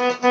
Mm-hmm.